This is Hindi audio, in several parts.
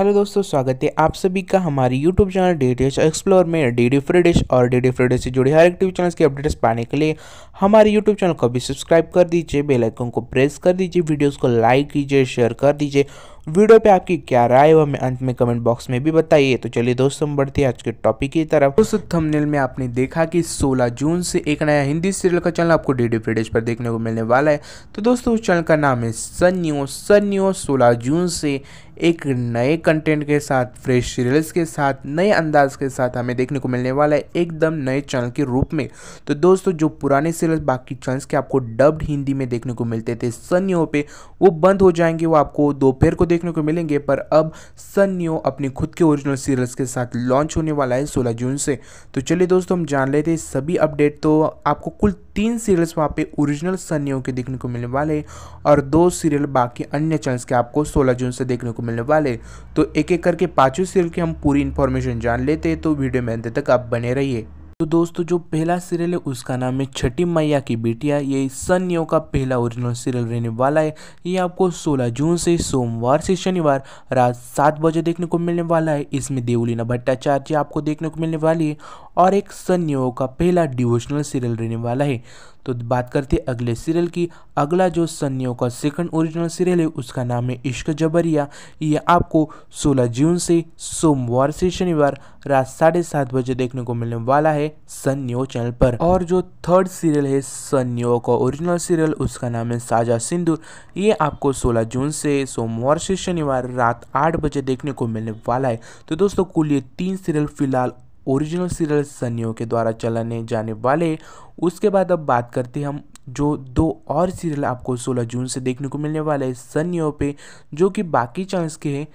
हेलो दोस्तों, स्वागत है आप सभी का हमारे YouTube channel D D explore में। डी डी फ्री डिश और डी डी फ्री डिश से जुड़े हर एक चैनल की अपडेट्स पाने के लिए हमारे यूट्यूब चैनल को भी सब्सक्राइब कर दीजिए बेल आइकन को प्रेस कर दीजिए वीडियोस को लाइक कीजिए शेयर कर दीजिए वीडियो पे आपकी क्या राय है हमें अंत में कमेंट बॉक्स में भी बताइए। तो चलिए दोस्तों, हम बढ़ते हैं आज के टॉपिक की तरफ़। दोस्तों थंबनेल में आपने देखा कि 16 जून से एक नया हिंदी सीरियल का चैनल आपको डी डी पर देखने को मिलने वाला है। तो दोस्तों, उस चैनल का नाम है सन न्यूज़ सन सोलह जून से एक नए कंटेंट के साथ फ्रेश सीरियल्स के साथ, नए अंदाज के साथ हमें देखने को मिलने वाला है एकदम नए चैनल के रूप में। तो दोस्तों, जो पुराने सीरियल्स बाकी चैनल्स के आपको डब्ड हिंदी में देखने को मिलते थे सन्यो पे, वो बंद हो जाएँगे, वो आपको दोपहर को देखने को मिलेंगे, पर अब सन्यो अपने खुद के ओरिजिनल सीरियल्स के साथ लॉन्च होने वाला है सोलह जून से। तो चलिए दोस्तों, हम जान लेते हैं सभी अपडेट तो आपको कुल तीन सीरियल्स वहाँ पे ओरिजिनल सन्नियों के देखने को मिलने वाले और दो सीरियल बाकी अन्य चैनल्स के आपको 16 जून से देखने को मिलने वाले तो एक एक करके पाँचों सीरियल की हम पूरी इन्फॉर्मेशन जान लेते हैं तो वीडियो में अंत तक आप बने रहिए। तो दोस्तों, जो पहला सीरियल है, उसका नाम है छठी मैया की बेटिया। ये सन यो का पहला ओरिजिनल सीरियल रहने वाला है। ये आपको 16 जून से सोमवार से शनिवार रात सात बजे देखने को मिलने वाला है। इसमें देवलीना भट्टाचार्य आपको देखने को मिलने वाली है। और एक यो का पहला डिवोशनल सीरियल रहने वाला है। तो बात करते हैं अगले सीरियल की। अगला जो सन्नियों का सेकंड ओरिजिनल सीरियल है, उसका नाम है इश्क जबरिया। ये आपको 16 जून से सोमवार से शनिवार रात साढ़े सात बजे देखने को मिलने वाला है सन्यो चैनल पर। और जो थर्ड सीरियल है सन्यो का ओरिजिनल सीरियल उसका नाम है साजा सिंदूर। ये आपको 16 जून से सोमवार से शनिवार रात आठ बजे देखने को मिलने वाला है। तो दोस्तों, कुल ये तीन सीरियल फ़िलहाल ओरिजिनल सीरियल सनियों के द्वारा चलाने जाने वाले। उसके बाद अब बात करते हैं हम जो दो और सीरियल आपको 16 जून से देखने को मिलने वाले सन्नियों पे, जो कि बाकी चांस के हैं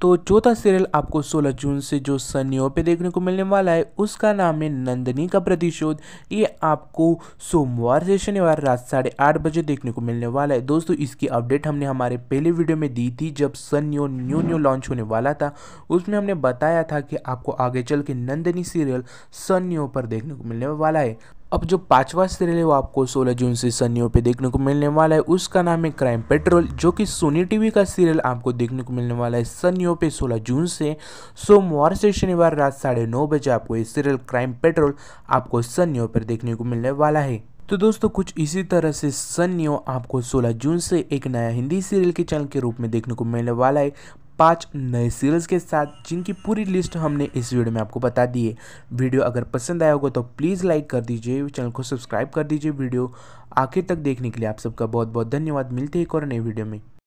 तो चौथा सीरियल आपको 16 जून से जो सनियों पे देखने को मिलने वाला है, उसका नाम है नंदनी का प्रतिशोध। ये आपको सोमवार से शनिवार रात साढ़े आठ बजे देखने को मिलने वाला है। दोस्तों, इसकी अपडेट हमने हमारे पहले वीडियो में दी थी, जब सनियो न्यू न्यू लॉन्च होने वाला था। उसमें हमने बताया था कि आपको आगे चल के नंदनी सीरियल सनियो पर देखने को मिलने वाला है। अब जो पांचवा सीरियल है वो आपको 16 जून से सनियों पे देखने को मिलने वाला है। उसका नाम है क्राइम पेट्रोल जो कि सोनी टीवी का सीरियल आपको देखने को मिलने वाला है सनियों पे 16 जून से। सोमवार से शनिवार रात साढ़े नौ बजे आपको ये सीरियल क्राइम पेट्रोल आपको सनियों पर देखने को मिलने वाला है। तो दोस्तों, कुछ इसी तरह से सन्यो आपको 16 जून से एक नया हिंदी सीरियल के चैनल के रूप में देखने को मिलने वाला है। पाँच नए सीरियल्स के साथ जिनकी पूरी लिस्ट हमने इस वीडियो में आपको बता दी है। वीडियो अगर पसंद आया होगा तो प्लीज़ लाइक कर दीजिए चैनल को सब्सक्राइब कर दीजिए वीडियो आखिर तक देखने के लिए आप सबका बहुत बहुत धन्यवाद। मिलते हैं एक और नए वीडियो में।